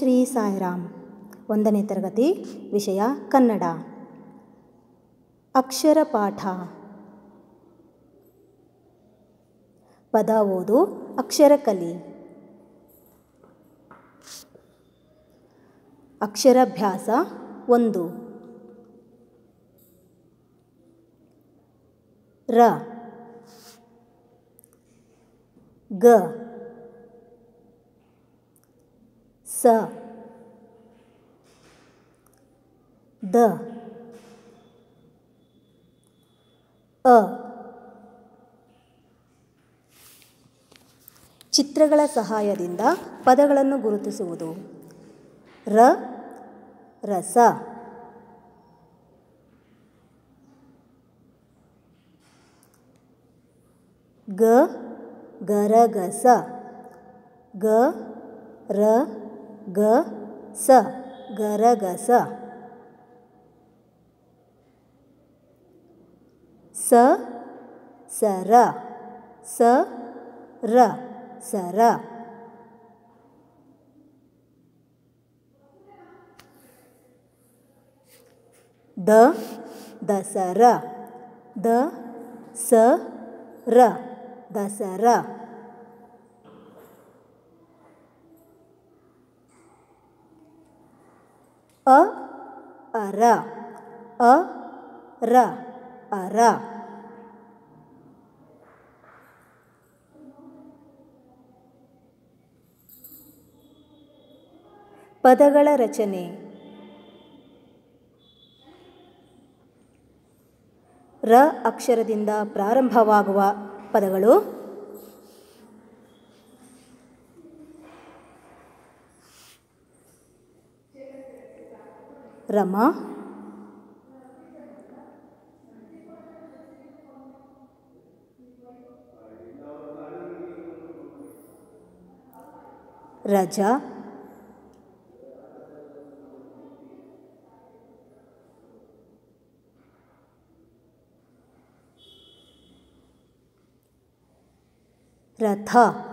ಶ್ರೀ ಸಾಯಿರಾಮ್. ಒಂದನೇ ತರಗತಿ, ವಿಷಯ ಕನ್ನಡ. ಅಕ್ಷರ ಪಾಠ. ಪದ ಓದು, ಅಕ್ಷರ ಕಲಿ. ಅಕ್ಷರಾಭ್ಯಾಸ ಒಂದು. ರ. ಗ. ಸ. ದ. ಅ. ಚಿತ್ರಗಳ ಸಹಾಯದಿಂದ ಪದಗಳನ್ನು ಗುರುತಿಸುವುದು. ರ. ರಸ. ಗ. ಗರಗಸ. ಗ. ರ. ಗ ಸ ಗರಗಸ ಸ ಸರ ಸ ರ ಸರ ದ ದಸರ ದ ಸ ರ ದಸರ ಅ ಅರ ಅ ರ ಅರ. ಪದಗಳ ರಚನೆ. ರ ಅಕ್ಷರದಿಂದ ಪ್ರಾರಂಭವಾಗುವ ಪದಗಳು रमा। रजा। रथा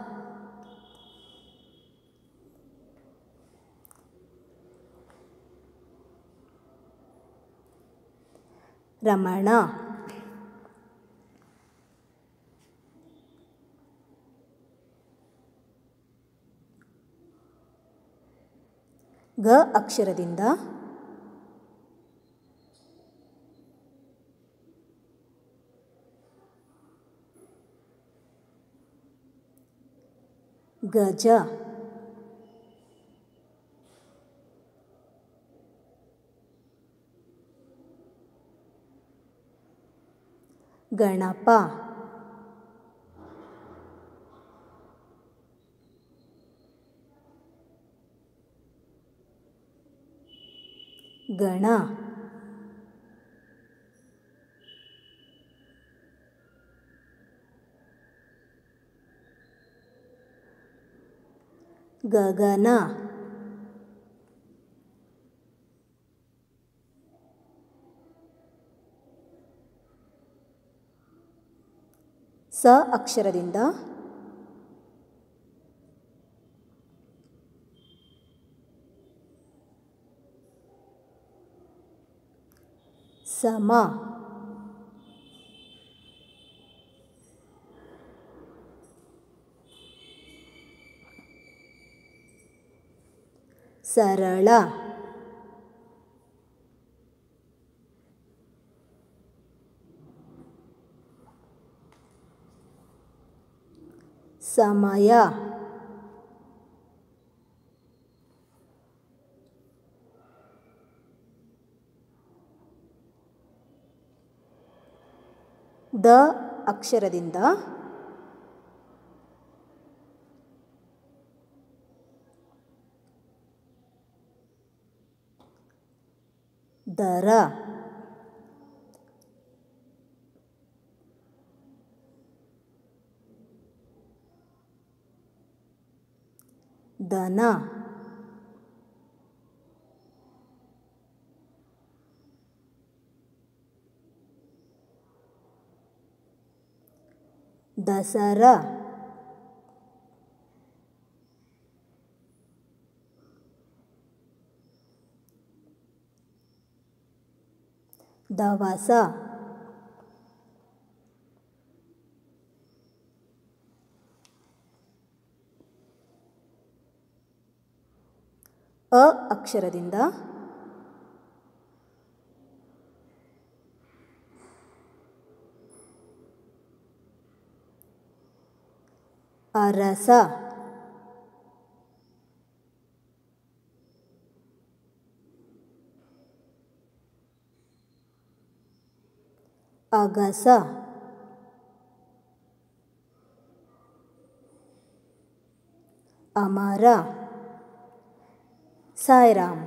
ರಮಣ. ಗ ಅಕ್ಷರದಿಂದ ಗಜ. ಗಣಪ. ಗಣ. ಗಗನ. ಸ ಅಕ್ಷರದಿಂದ. ಸಮ. ಸರಳ. ಸಮಯ. ದ ಅಕ್ಷರದಿಂದ ದರ. ದನ ದಸರ ದವಸ ಅ ಅಕ್ಷರದಿಂದ. ಅರಸ. ಅಗಸ. ಅಮರ. ಸಾಯಿರಾಮ್